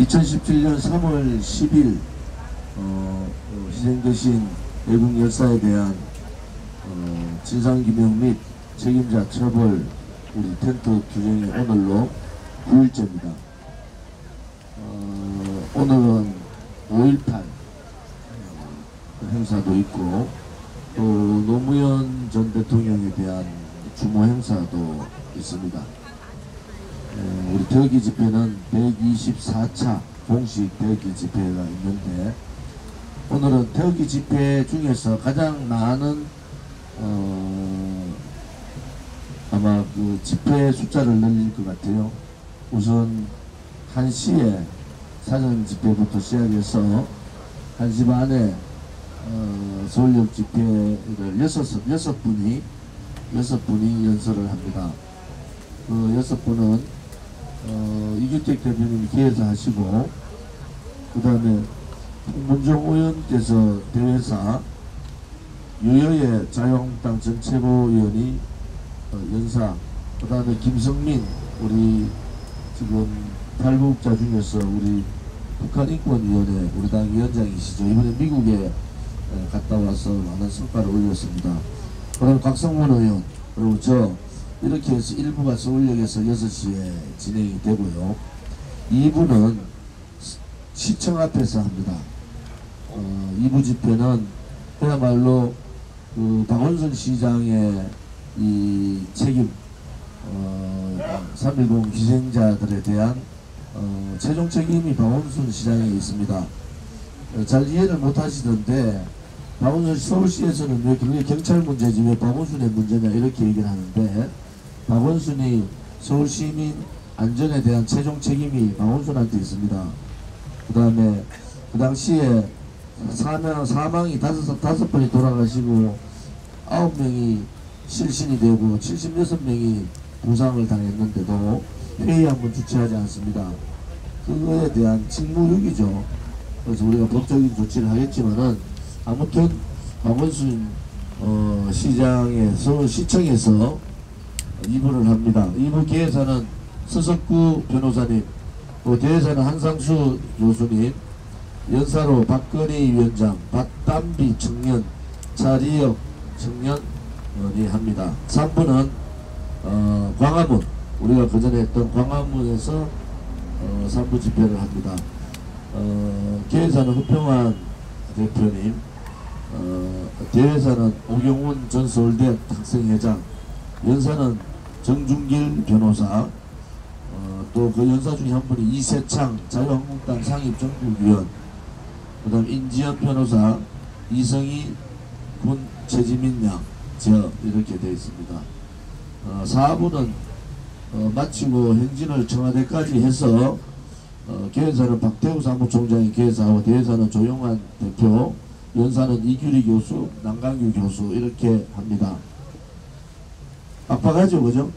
2017년 3월 10일 어, 어, 희생되신 외국 열사에 대한 어, 진상규명 및 책임자 처벌 우리 텐트 규정이 오늘로 9일째입니다. 어, 오늘은 5.18 행사도 있고 또 노무현 전 대통령에 대한 주모 행사도 있습니다. 에, 우리 대기 집회는 124차 공식 대기 집회가 있는데 오늘은 대기 집회 중에서 가장 많은 어, 아마 그 집회 숫자를 늘릴 것 같아요. 우선 1시에 사전 집회부터 시작해서 1시 반에 어, 서울역 집회를 여섯, 여섯 분이 여섯 분이 연설을 합니다. 그 여섯 분은 어, 이규택 대표님이 기회서 하시고 그 다음에 문정 의원께서 대회사 유여의 자유한국당 전 최고위원이 어, 연사 그 다음에 김성민 우리 지금 탈북자 중에서 우리 북한인권위원회 우리 당 위원장이시죠. 이번에 미국에 에, 갔다 와서 많은 성과를 올렸습니다. 그리고 곽성문 의원 그리고 저 이렇게 해서 1부가 서울역에서 6시에 진행이 되고요 2부는 시청 앞에서 합니다 어, 2부 집회는 그야말로 그 박원순 시장의 이 책임 어, 3.10 희생자들에 대한 어, 최종 책임이 박원순 시장에 있습니다. 어, 잘 이해를 못 하시던데 박원순 서울시에서는 왜 경찰 문제지 왜 박원순의 문제냐 이렇게 얘기를 하는데 박원순이 서울시민 안전에 대한 최종 책임이 박원순한테 있습니다. 그 다음에 그 당시에 사망, 사망이 다섯, 다섯 번이 돌아가시고 아홉 명이 실신이 되고 76명이 부상을 당했는데도 회의 한 번 주최하지 않습니다. 그거에 대한 직무유기죠. 그래서 우리가 법적인 조치를 하겠지만은 아무튼 박원순 어, 시장의 서울시청에서 이부를 합니다. 이부 기획사는 서석구 변호사님, 또 대회사는 한상수 교수님, 연사로 박건희 위원장, 박담비 청년, 차리혁 청년이 합니다. 3부는 어, 광화문, 우리가 그전에 했던 광화문에서 어, 3부 집회를 합니다. 어, 개회사는 후평환 대표님, 어, 대회사는 오경훈 전 서울대 학생회장, 연사는 정준길 변호사, 어, 또그 연사 중에 한 분이 이세창 자유한국당 상임정국위원, 그 다음 인지현 변호사, 이성희 군 최지민 양, 저 이렇게 되어 있습니다. 어, 4부는 어, 마치고 행진을 청와대까지 해서 어, 개회사는 박태우 사무총장이 개회사하고 대회사는 조용환 대표, 연사는 이규리 교수, 남강규 교수 이렇게 합니다. 빡빡하죠, 그죠?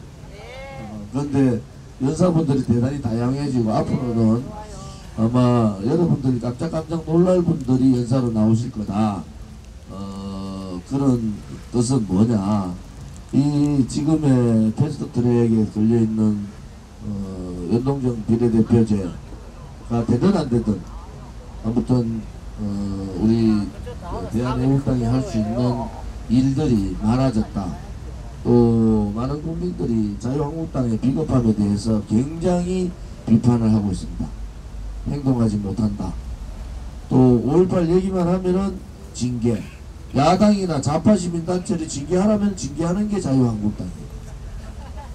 어, 그런데 연사분들이 대단히 다양해지고 앞으로는 아마 여러분들이 깜짝깜짝 놀랄 분들이 연사로 나오실 거다. 어, 그런 뜻은 뭐냐? 이 지금의 패스트 트랙에 걸려 있는 어, 연동정 비례대표제가 되든 안 되든 아무튼 어, 우리 대한애국당이 할 수 있는 일들이 많아졌다. 또 많은 국민들이 자유한국당의 비겁함에 대해서 굉장히 비판을 하고 있습니다. 행동하지 못한다. 또 5.18 얘기만 하면은 징계. 야당이나 좌파 시민단체를 징계하라면 징계하는 게 자유한국당이에요.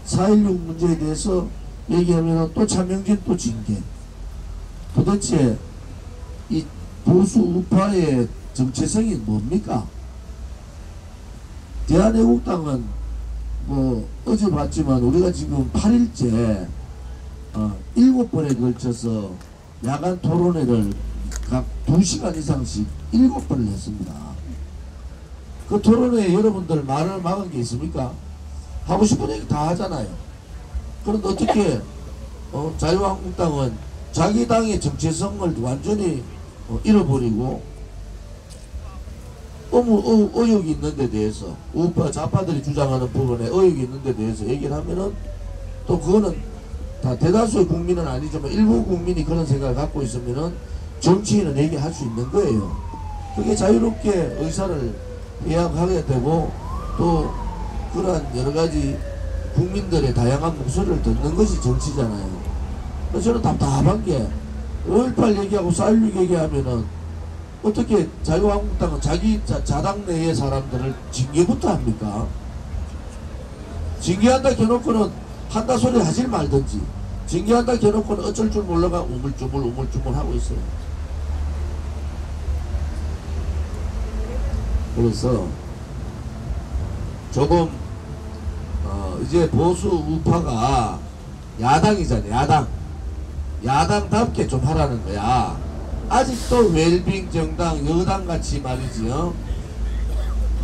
4.16 문제에 대해서 얘기하면 또 차명진 또 징계. 도대체 이 보수 우파의 정체성이 뭡니까? 대한애국당은 뭐 어제 봤지만 우리가 지금 8일째 어, 7번에 걸쳐서 야간 토론회를 각 2시간 이상씩 7번을 했습니다. 그 토론회에 여러분들 말을 막은 게 있습니까? 하고 싶은 얘기 다 하잖아요. 그런데 어떻게 어, 자유한국당은 자기 당의 정체성을 완전히 어, 잃어버리고 어무 어, 의혹이 있는 데 대해서 우파 좌파들이 주장하는 부분에 의혹이 있는 데 대해서 얘기를 하면은 또 그거는 다 대다수의 국민은 아니지만 일부 국민이 그런 생각을 갖고 있으면은 정치인은 얘기할 수 있는 거예요. 그게 자유롭게 의사를 해약하게 되고 또 그러한 여러 가지 국민들의 다양한 목소리를 듣는 것이 정치잖아요. 그래서 저는 답답한 게 5.18 얘기하고 4.16 얘기하면은 어떻게 자유한국당은 자기 자, 자당 내의 사람들을 징계부터 합니까? 징계한다 해놓고는 한다 소리 하질 말든지 징계한다 해놓고는 어쩔 줄 몰라가 우물쭈물 우물쭈물 하고 있어요. 그래서 조금 어 이제 보수 우파가 야당이잖아요. 야당. 야당답게 좀 하라는 거야. 아직도 웰빙 정당 여당 같이 말이지요.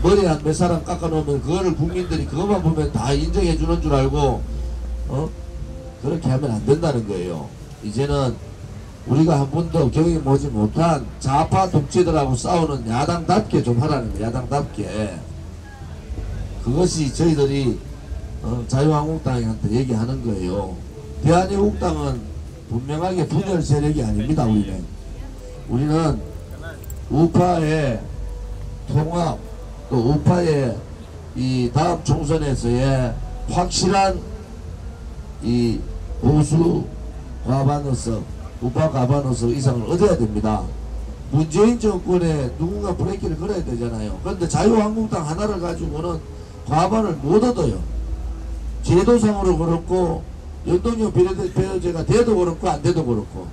머리 한 몇 사람 깎아놓으면 그거를 국민들이 그것만 보면 다 인정해 주는 줄 알고 어 그렇게 하면 안 된다는 거예요. 이제는 우리가 한 번도 경험 보지 못한 좌파 독재들하고 싸우는 야당답게 좀 하라는 거예요. 야당답게 그것이 저희들이 어, 자유한국당한테 얘기하는 거예요. 대한민국당은 분명하게 분열 세력이 아닙니다. 우리는 우리는 우파의 통합 또 우파의 이 다음 총선에서의 확실한 이 보수 과반의석 우파 과반의석 이상을 얻어야 됩니다. 문재인 정권에 누군가 브레이크를 걸어야 되잖아요. 그런데 자유한국당 하나를 가지고는 과반을 못 얻어요. 제도상으로 그렇고 연동형 비례대표제가 돼도 그렇고 안 돼도 그렇고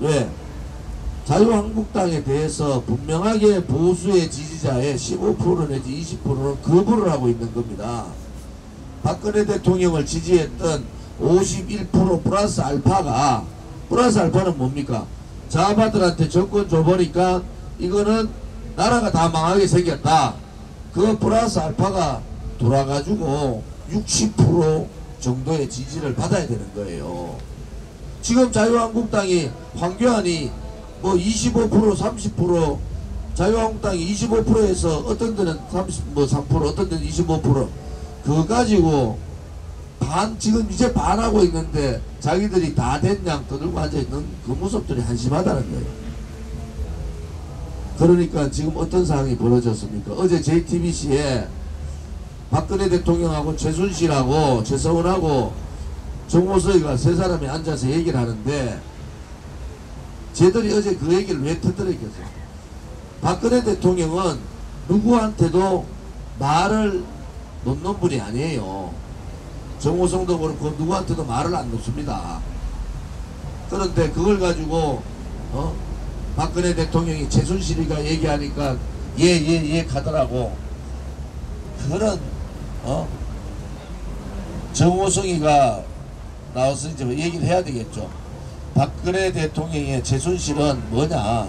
왜? 자유한국당에 대해서 분명하게 보수의 지지자의 15% 내지 20%는 거부를 하고 있는 겁니다. 박근혜 대통령을 지지했던 51% 플러스 알파가 플러스 알파는 뭡니까? 좌파들한테 정권 줘보니까 이거는 나라가 다 망하게 생겼다. 그 플러스 알파가 돌아가지고 60% 정도의 지지를 받아야 되는 거예요. 지금 자유한국당이 황교안이 뭐 25% 30% 자유한국당이 25%에서 어떤 데는 30뭐 3% 어떤 데는 25% 그거 가지고 반 지금 이제 반하고 있는데 자기들이 다된양 떠들고 앉아 있는 그 모습들이 한심하다는 거예요. 그러니까 지금 어떤 상황이 벌어졌습니까? 어제 JTBC에 박근혜 대통령하고 최순실하고 최성훈하고 정호석이가 세 사람이 앉아서 얘기를 하는데 쟤들이 어제 그 얘기를 왜 터뜨렸겠어요? 박근혜 대통령은 누구한테도 말을 놓는 분이 아니에요. 정호성도 그렇고 누구한테도 말을 안 놓습니다. 그런데 그걸 가지고 어? 박근혜 대통령이 최순실이가 얘기하니까 예예예 가더라고. 그런 어? 정호성이가 나와서 이제 얘기를 해야 되겠죠. 박근혜 대통령의 최순실은 뭐냐?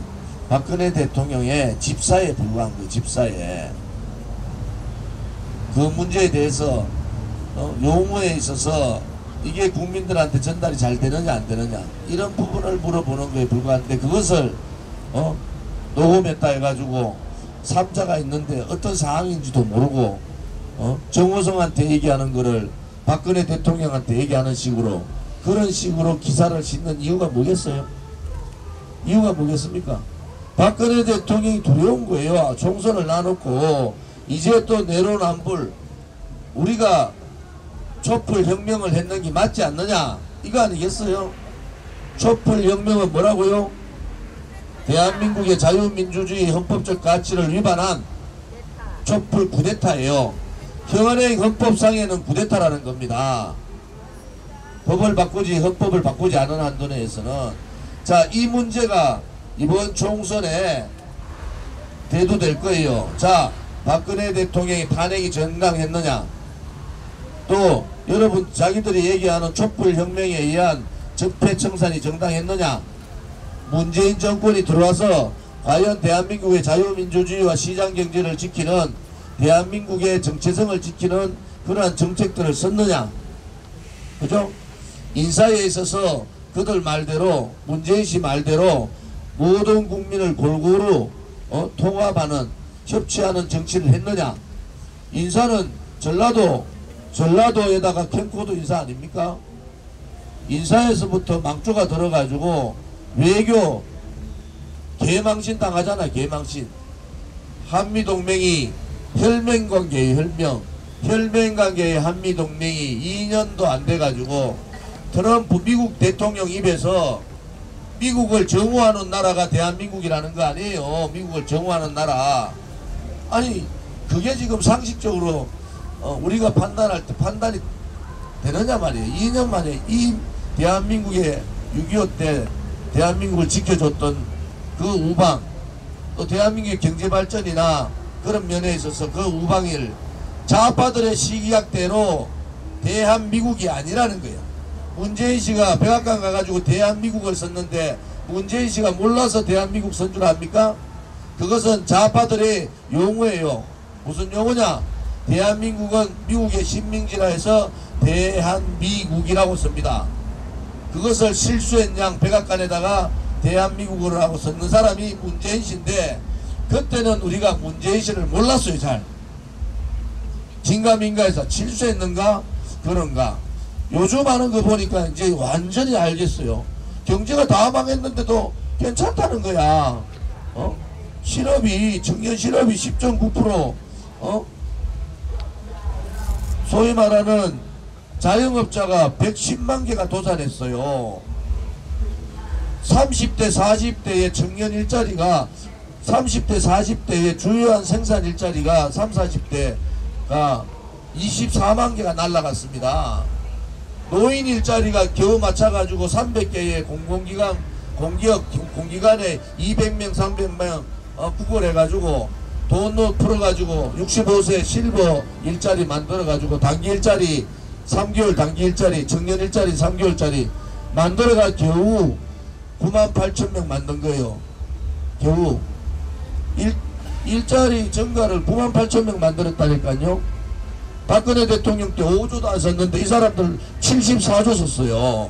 박근혜 대통령의 집사에 불과한 거 집사에. 그 문제에 대해서 어, 용어에 있어서 이게 국민들한테 전달이 잘 되느냐 안 되느냐 이런 부분을 물어보는 거에 불과한데 그것을 어, 녹음했다 해가지고 삼자가 있는데 어떤 상황인지도 모르고 어, 정호성한테 얘기하는 거를 박근혜 대통령한테 얘기하는 식으로 그런 식으로 기사를 싣는 이유가 뭐겠어요? 이유가 뭐겠습니까? 박근혜 대통령이 두려운 거예요. 총선을 나놓고 이제 또 내로남불 우리가 촛불 혁명을 했는 게 맞지 않느냐 이거 아니겠어요? 촛불 혁명은 뭐라고요? 대한민국의 자유민주주의 헌법적 가치를 위반한 촛불 쿠데타예요. 현행 헌법상에는 쿠데타라는 겁니다. 법을 바꾸지 헌법을 바꾸지 않은 한도 내에서는 자 이 문제가 이번 총선에 대두될 거예요. 자 박근혜 대통령이 탄핵이 정당했느냐 또 여러분 자기들이 얘기하는 촛불 혁명에 의한 적폐청산이 정당했느냐 문재인 정권이 들어와서 과연 대한민국의 자유민주주의와 시장경제를 지키는 대한민국의 정체성을 지키는 그러한 정책들을 썼느냐 그죠? 인사에 있어서 그들 말대로 문재인 씨 말대로 모든 국민을 골고루 어, 통합하는 협치하는 정치를 했느냐 인사는 전라도 전라도에다가 캠코더 인사 아닙니까? 인사에서부터 망조가 들어가지고 외교 개망신 당하잖아 개망신 한미동맹이 혈맹관계의 혈명 혈맹관계의 한미동맹이 2년도 안 돼가지고 트럼프 미국 대통령 입에서 미국을 정우하는 나라가 대한민국이라는 거 아니에요. 미국을 정우하는 나라. 아니 그게 지금 상식적으로 어, 우리가 판단할 때 판단이 되느냐 말이에요. 2년 만에 이 대한민국의 6.25 때 대한민국을 지켜줬던 그 우방 또 대한민국의 경제 발전이나 그런 면에 있어서 그 우방일 좌파들의 시기약대로 대한미국이 아니라는 거예요. 문재인 씨가 백악관 가가지고 대한미국을 썼는데 문재인 씨가 몰라서 대한미국 선 줄 압니까? 그것은 좌파들의 용어예요. 무슨 용어냐? 대한민국은 미국의 식민지라 해서 대한미국이라고 씁니다. 그것을 실수한 양 백악관에다가 대한민국으로 하고 썼는 사람이 문재인 씨인데 그때는 우리가 문재인 씨를 몰랐어요 잘 진가민가해서 실수했는가 그런가 요즘 하는 거 보니까 이제 완전히 알겠어요 경제가 다 망했는데도 괜찮다는 거야 어? 실업이 청년 실업이 10.9% 어? 소위 말하는 자영업자가 110만 개가 도달했어요 30대 40대의 청년 일자리가 30대 40대의 주요한 생산 일자리가 3, 40대가 24만 개가 날라갔습니다. 노인 일자리가 겨우 맞춰가지고 300개의 공공기관 공기업 공기관에 200명 300명 어, 구걸해가지고 돈 넣어 풀어가지고 65세 실버 일자리 만들어가지고 단기 일자리 3개월 단기 일자리 청년 일자리 3개월짜리 만들어가 겨우 9만 8천 명 만든 거예요. 겨우 일, 일자리 증가를 9만 8천 명 만들었다니까요. 박근혜 대통령 때 5조도 안 썼는데 이 사람들 74조 썼어요.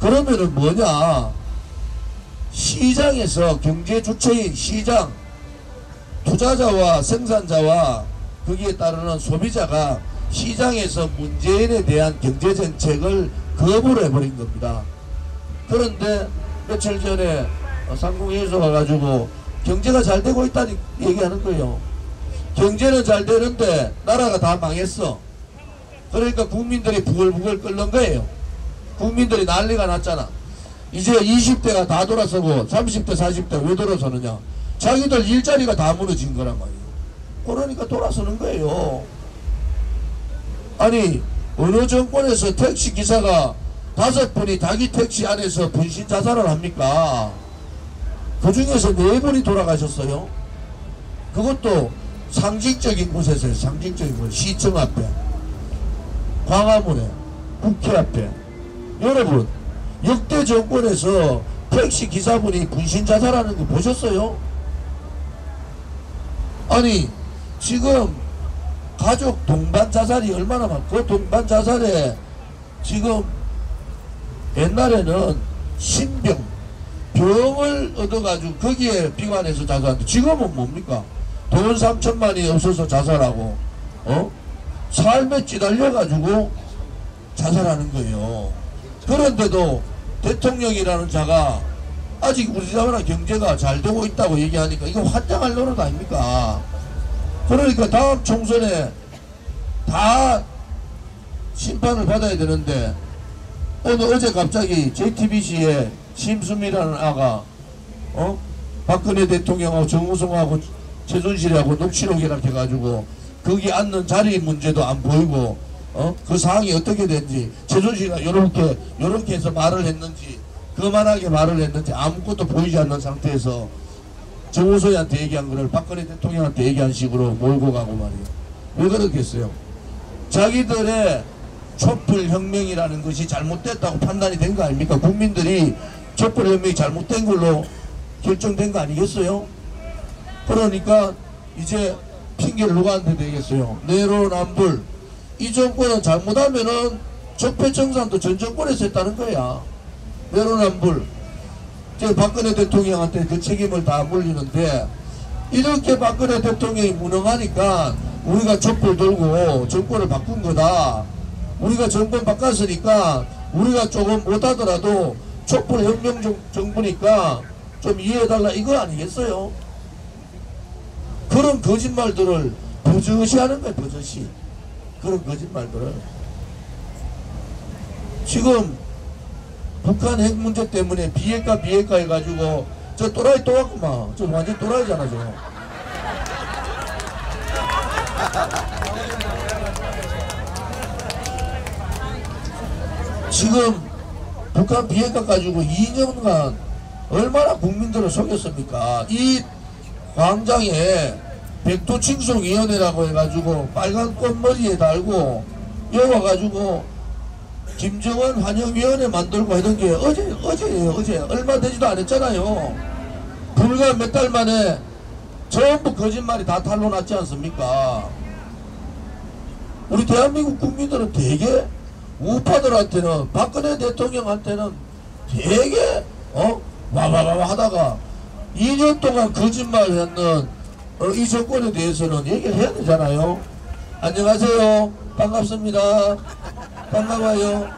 그러면은 뭐냐? 시장에서 경제 주체인 시장, 투자자와 생산자와 거기에 따르는 소비자가 시장에서 문재인에 대한 경제 정책을 거부를 해버린 겁니다. 그런데 며칠 전에 상공회의소 가가지고 경제가 잘 되고 있다니 얘기하는 거예요. 경제는 잘 되는데 나라가 다 망했어. 그러니까 국민들이 부글부글 끓는 거예요. 국민들이 난리가 났잖아. 이제 20대가 다 돌아서고 30대 40대 왜 돌아서느냐. 자기들 일자리가 다 무너진 거란 말이에요. 그러니까 돌아서는 거예요. 아니 어느 정권에서 택시 기사가 다섯 분이 자기 택시 안에서 분신 자살을 합니까? 그 중에서 네 분이 돌아가셨어요. 그것도 상징적인 곳에서요. 상징적인 곳. 시청 앞에, 광화문에, 국회 앞에. 여러분, 역대 정권에서 택시 기사분이 분신 자살하는 거 보셨어요? 아니, 지금 가족 동반 자살이 얼마나 많고, 그 동반 자살에 지금 옛날에는 신병 병을 얻어가지고 거기에 비관해서 자살하는데 지금은 뭡니까 돈 3천만이 없어서 자살하고 어? 삶에 찌달려가지고 자살하는 거예요. 그런데도 대통령이라는 자가 아직 우리나라 경제가 잘 되고 있다고 얘기하니까 이거 환장할 노릇 아닙니까? 그러니까 다음 총선에 다 심판을 받아야 되는데 오늘 어제 갑자기 JTBC에 심수미라는 아가 어? 박근혜 대통령하고 정우성하고 최순실하고 녹취록이라 해가지고 거기 앉는 자리 문제도 안 보이고 어 그 상황이 어떻게 된지 최순실이 요렇게 요렇게 해서 말을 했는지 그만하게 말을 했는지 아무것도 보이지 않는 상태에서 정우성한테 얘기한 거를 박근혜 대통령한테 얘기한 식으로 몰고 가고 말이에요 왜 그렇겠어요 자기들의 촛불 혁명이라는 것이 잘못됐다고 판단이 된 거 아닙니까? 국민들이 촛불 혁명이 잘못된 걸로 결정된 거 아니겠어요? 그러니까 이제 핑계를 누구한테 대겠어요? 내로남불 이 정권은 잘못하면은 적폐청산도 전 정권에서 했다는 거야. 내로남불 제 박근혜 대통령한테 그 책임을 다 물리는데 이렇게 박근혜 대통령이 무능하니까 우리가 촛불 들고 정권을 바꾼 거다. 우리가 정권 바꿨으니까 우리가 조금 못하더라도 촛불 혁명 정- 정부니까 좀 이해해달라 이거 아니겠어요? 그런 거짓말들을 버젓이 하는 거예요 버젓이 그런 거짓말들을. 지금 북한 핵 문제 때문에 비핵화 비핵화 해가지고 저 또라이 또 왔구만. 저 완전 또라이잖아 저. 지금 북한 비핵화 가지고 2년간 얼마나 국민들을 속였습니까? 이 광장에 백두칭송위원회라고 해가지고 빨간 꽃머리에 달고 여기 와가지고 김정은 환영위원회 만들고 하던 게 어제 어제예요 어제. 얼마 되지도 않았잖아요. 불과 몇 달 만에 전부 거짓말이 다 탄로났지 않습니까? 우리 대한민국 국민들은 되게 우파들한테는 박근혜 대통령한테는 되게 어? 와와와 하다가 2년 동안 거짓말했는 어, 이 정권에 대해서는 얘기를 해야 되잖아요. 안녕하세요. 반갑습니다. 반가워요.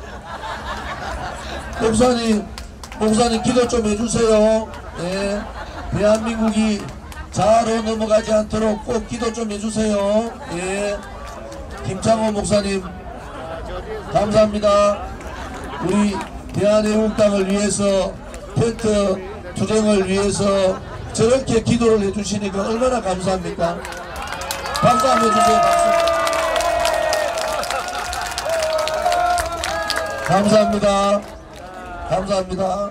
목사님, 목사님 기도 좀 해주세요. 네. 대한민국이 자로 넘어가지 않도록 꼭 기도 좀 해주세요. 예. 김창호 목사님, 감사합니다. 우리 대한애국당을 위해서 텐트 투쟁을 위해서 저렇게 기도를 해주시니까 얼마나 감사합니까? 박수 한번 주세요. 박수. 감사합니다. 감사합니다.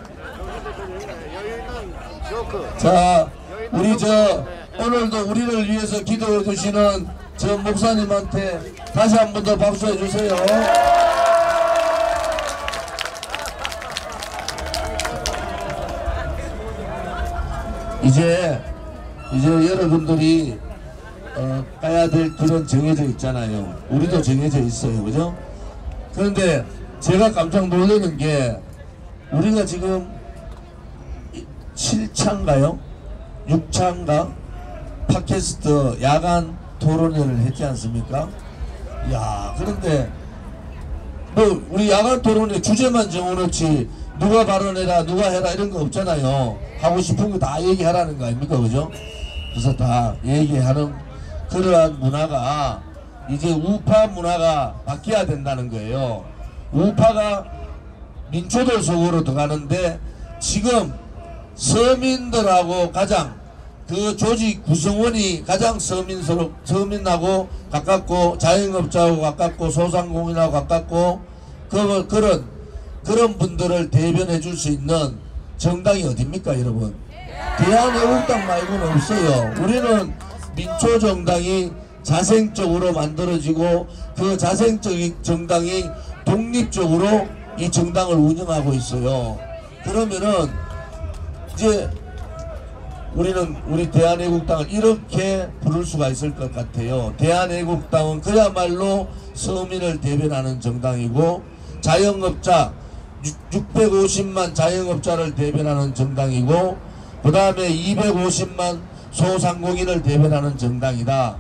자, 우리 저 오늘도 우리를 위해서 기도해 주시는 저 목사님한테 다시 한 번 더 박수해 주세요. 이제 이제 여러분들이 어, 가야 될 길은 정해져 있잖아요. 우리도 정해져 있어요, 그죠? 그런데 제가 깜짝 놀라는 게 우리가 지금 7차인가요? 6차인가? 팟캐스트 야간 토론회를 했지 않습니까? 야 그런데 뭐 우리 야간 토론회 주제만 정해놓지 누가 발언해라 누가 해라 이런 거 없잖아요 하고 싶은 거 다 얘기하라는 거 아닙니까 그죠? 그래서 다 얘기하는 그러한 문화가 이제 우파 문화가 바뀌어야 된다는 거예요 우파가 민초들 속으로 들어가는데 지금 서민들하고 가장 그 조직 구성원이 가장 서민스럽 서민하고 가깝고 자영업자하고 가깝고 소상공인하고 가깝고 그 그런 그런 분들을 대변해 줄 수 있는 정당이 어딥니까 여러분? 대한애국당 말고는 없어요. 우리는 민초 정당이 자생적으로 만들어지고 그 자생적인 정당이 독립적으로 이 정당을 운영하고 있어요. 그러면은 이제 우리는 우리 대한애국당을 이렇게 부를 수가 있을 것 같아요. 대한애국당은 그야말로 서민을 대변하는 정당이고 자영업자 650만 자영업자를 대변하는 정당이고 그 다음에 250만 소상공인을 대변하는 정당이다.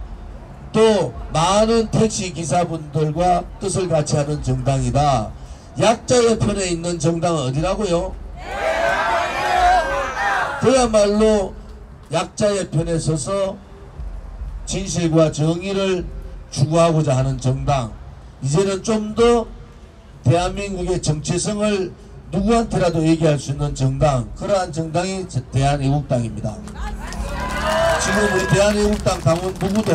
또 많은 택시 기사분들과 뜻을 같이 하는 정당이다. 약자의 편에 있는 정당은 어디라고요? 그야말로 약자의 편에 서서 진실과 정의를 추구하고자 하는 정당. 이제는 좀더 대한민국의 정체성을 누구한테라도 얘기할 수 있는 정당. 그러한 정당이 대한애국당입니다. 지금 우리 대한애국당 당원 누구도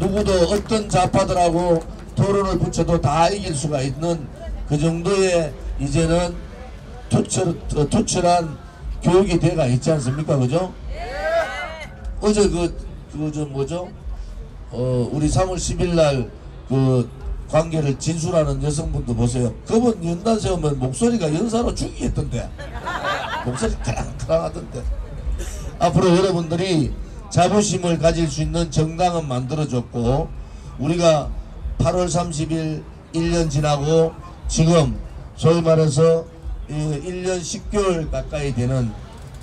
누구도 어떤 좌파들하고 토론을 붙여도 다 이길 수가 있는 그 정도의 이제는 투철, 어, 투철한 교육이 돼가 있지 않습니까? 그죠? 어제 그, 그, 저, 뭐죠? 어, 우리 3월 10일 날 그 관계를 진술하는 여성분도 보세요. 그분 연단 세우면 목소리가 연사로 죽이겠던데. 목소리 크랑크랑 하던데. 앞으로 여러분들이 자부심을 가질 수 있는 정당은 만들어졌고, 우리가 8월 30일 1년 지나고, 지금 소위 말해서 이 1년 10개월 가까이 되는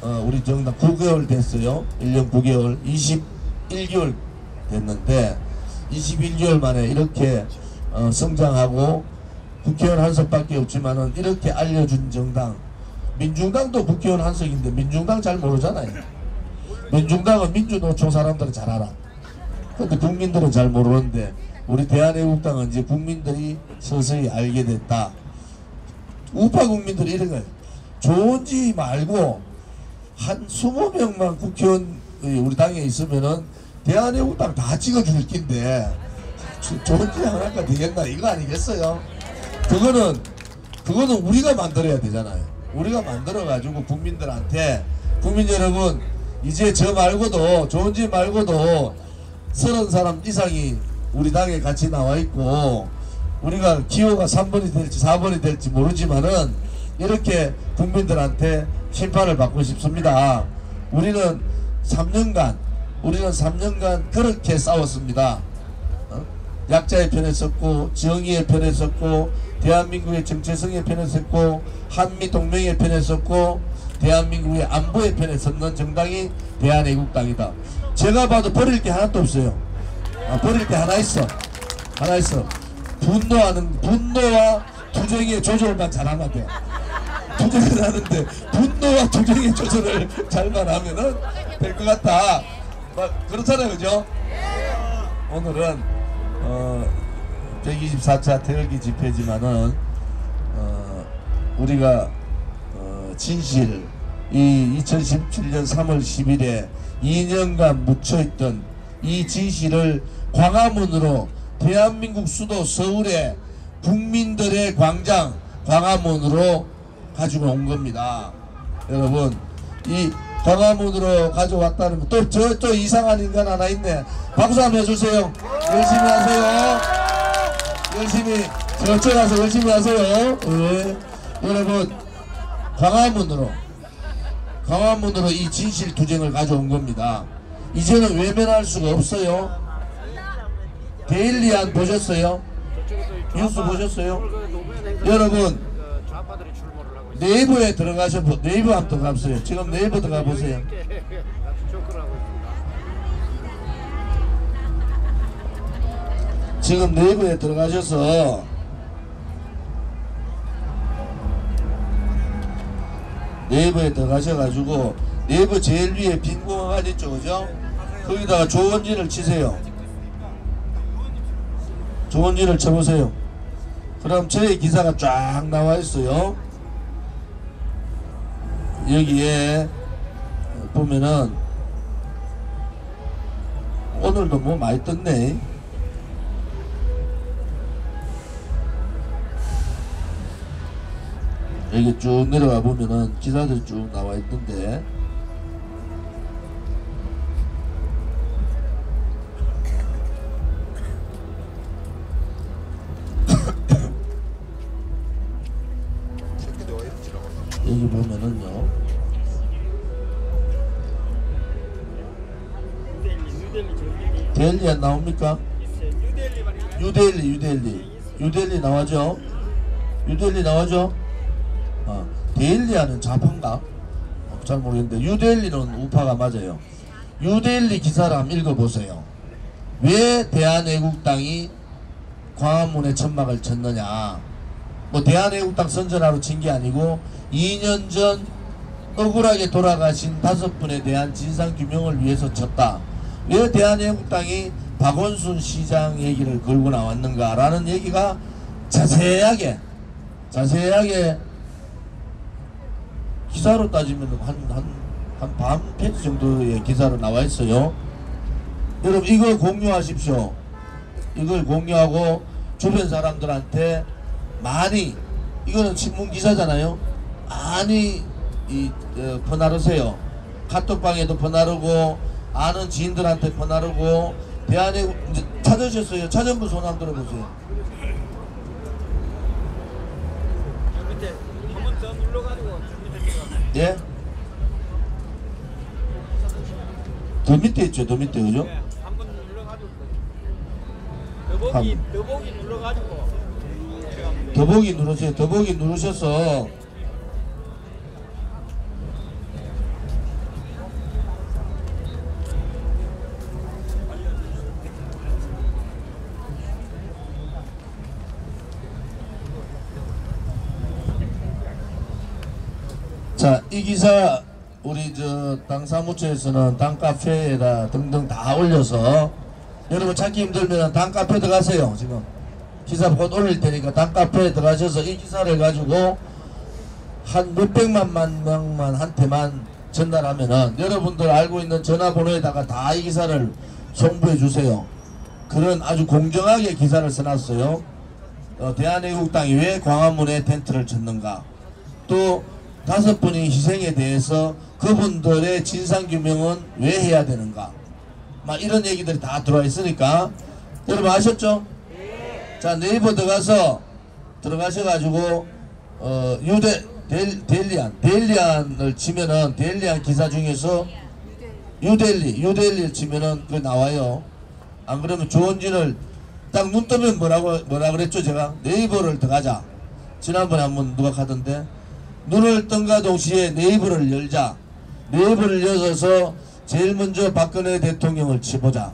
어, 우리 정당 9개월 됐어요. 1년 9개월, 21개월 됐는데 21개월 만에 이렇게 어, 성장하고 국회의원 한석밖에 없지만은 이렇게 알려준 정당 민중당도 국회의원 한석인데 민중당 잘 모르잖아요. 민중당은 민주노총 사람들은 잘 알아. 근데 국민들은 잘 모르는데 우리 대한애국당은 이제 국민들이 서서히 알게 됐다. 우파 국민들이 이런 거예요. 좋은지 말고 한 20명만 국회의원 우리 당에 있으면은 대한애국당 다 찍어줄 낀데 조- 좋은지 하나가 되겠나 이거 아니겠어요? 그거는 그거는 우리가 만들어야 되잖아요. 우리가 만들어 가지고 국민들한테 국민 여러분 이제 저 말고도 좋은지 말고도 서른 사람 이상이 우리 당에 같이 나와 있고 우리가 기호가 3번이 될지 4번이 될지 모르지만은 이렇게 국민들한테 심판을 받고 싶습니다. 우리는 3년간 우리는 3년간 그렇게 싸웠습니다. 어? 약자의 편에 섰고 정의의 편에 섰고 대한민국의 정체성의 편에 섰고 한미 동맹의 편에 섰고 대한민국의 안보의 편에 섰는 정당이 대한애국당이다. 제가 봐도 버릴 게 하나도 없어요. 아, 버릴 게 하나 있어. 하나 있어. 분노하는 분노와 투쟁의 조절만 잘하면 돼. 투쟁을 하는데 분노와 투쟁의 조절을 잘만 하면은 될 것 같다. 막 그렇잖아요, 그죠? 오늘은 어 124차 태극기 집회지만은 어 우리가 어 진실 이 2017년 3월 10일에 2년간 묻혀있던 이 진실을 광화문으로 대한민국 수도 서울의 국민들의 광장 광화문으로 가지고 온 겁니다. 여러분 이 광화문으로 가져왔다는 또저 또 이상한 인간 하나 있네. 박수 한번 해주세요. 열심히 하세요. 열심히 저쪽 가서 열심히 하세요. 예. 여러분 광화문으로 광화문으로 이 진실 투쟁을 가져온 겁니다. 이제는 외면할 수가 없어요. 데일리안 보셨어요? 뉴스 보셨어요? 여러분 네이버에 들어가셔 보- 네이버 한번 들어가보세요. 지금 네이버 들어가 보세요. 지금 네이버에 들어가셔서 네이버에 들어가셔가지고 네이버 제일 위에 빈 공간 있죠, 그죠? 거기다가 조원진을 치세요. 조원진을 쳐보세요. 그럼 저의 기사가 쫙 나와 있어요. 여기에 보면은 오늘도 뭐 많이 떴네. 여기 쭉 내려가 보면은 기사들이 쭉 나와 있던데 여기 보면은 델리 안 나옵니까? 유델리 유델리 유델리 나와죠? 유델리 나와죠? 어, 데일리아는 좌파인가? 어, 잘 모르겠는데 유델리는 우파가 맞아요. 유델리 기사를 한번 읽어보세요. 왜 대한애국당이 광화문에 천막을 쳤느냐? 뭐 대한애국당 선전하러 친 게 아니고 2년 전 억울하게 돌아가신 다섯 분에 대한 진상 규명을 위해서 쳤다. 왜 대한애국당이 박원순 시장 얘기를 걸고 나왔는가라는 얘기가 자세하게 자세하게 기사로 따지면 한한한 반 페이지 정도의 기사로 나와 있어요. 여러분 이거 공유하십시오. 이걸 공유하고 주변 사람들한테 많이 이거는 신문 기사잖아요. 많이 이 어, 퍼나르세요. 카톡방에도 퍼나르고 아는 지인들한테 퍼나르고 이제 찾으셨어요. 찾은분 손 한번 들어보세요. 저 밑에 한번 더 눌러가지고. 예? 더 밑에 있죠. 더 밑에 그죠? 네, 한번 눌러가지고 더보기 더보기 눌러가지고. 더보기 누르세요. 더보기 누르셔서 이 기사 우리 저당 사무처에서는 당 카페에다 등등 다 올려서 여러분 찾기 힘들면 당 카페 들어가세요. 지금 기사 곧 올릴 테니까 당 카페에 들어가셔서 이 기사를 가지고 한 몇백만 명만 한테만 전달하면은 여러분들 알고 있는 전화번호에다가 다 이 기사를 송부해 주세요. 그런 아주 공정하게 기사를 써놨어요. 어, 대한애국당이 왜 광화문에 텐트를 쳤는가. 또 다섯 분의 희생에 대해서 그분들의 진상규명은 왜 해야 되는가. 막 이런 얘기들이 다 들어와 있으니까 여러분 아셨죠? 자 네이버 들어가서 들어가셔가지고 어 유대 델, 델리안 델리안을 치면은 델리안 기사 중에서 유델리 유델리를 치면은 그 나와요. 안 그러면 조원진을 딱 눈 뜨면 뭐라고 뭐라 그랬죠 제가 네이버를 들어가자. 지난번에 한번 누가 가던데 눈을 뜬과 동시에 네이버를 열자. 네이버를 열어서 제일 먼저 박근혜 대통령을 치보자.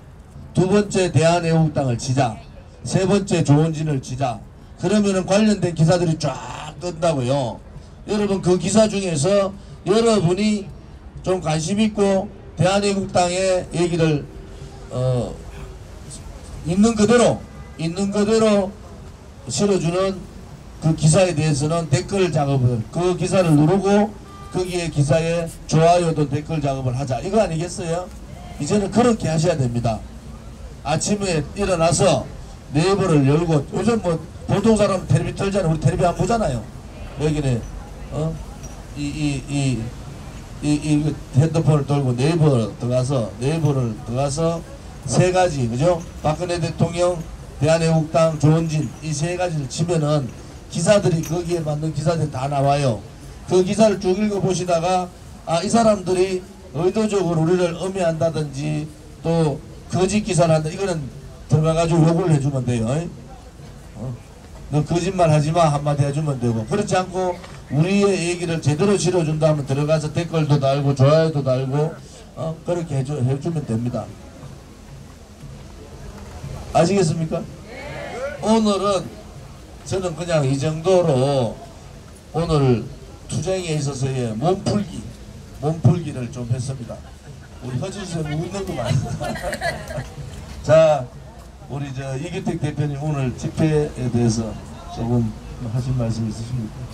두 번째 대한애국당을 치자. 세 번째 조원진을 치자. 그러면은 관련된 기사들이 쫙 뜬다고요. 여러분 그 기사 중에서 여러분이 좀 관심 있고 대한애국당의 얘기를 어 있는 그대로 있는 그대로 실어주는 그 기사에 대해서는 댓글 작업을 그 기사를 누르고 거기에 기사에 좋아요도 댓글 작업을 하자 이거 아니겠어요? 이제는 그렇게 하셔야 됩니다. 아침에 일어나서 네이버를 열고 요즘 뭐 보통 사람 텔레비 틀잖아요. 우리 텔레비 안 보잖아요. 여기는 어 이 이 이 이, 이 핸드폰을 돌고 네이버 들어가서 네이버를 들어가서 세 가지 그죠? 박근혜 대통령, 대한애국당, 조원진 이 세 가지를 치면은 기사들이 거기에 맞는 기사들이 다 나와요. 그 기사를 쭉 읽어 보시다가 아 이 사람들이 의도적으로 우리를 음해한다든지 또 거짓 기사를 한다 이거는 들어가가지고 욕을 해주면 돼요. 어? 너 거짓말 하지마 한마디 해주면 되고 그렇지 않고 우리의 얘기를 제대로 실어준다면 들어가서 댓글도 달고 좋아요도 달고 어? 그렇게 해주, 해주면 됩니다 아시겠습니까? 오늘은 저는 그냥 이 정도로 오늘 투쟁에 있어서의 몸풀기 몸풀기를 좀 했습니다 우리 허준 쌤 웃는구만 자 우리 저 이기택 대표님 오늘 집회에 대해서 조금 하신 말씀 있으십니까?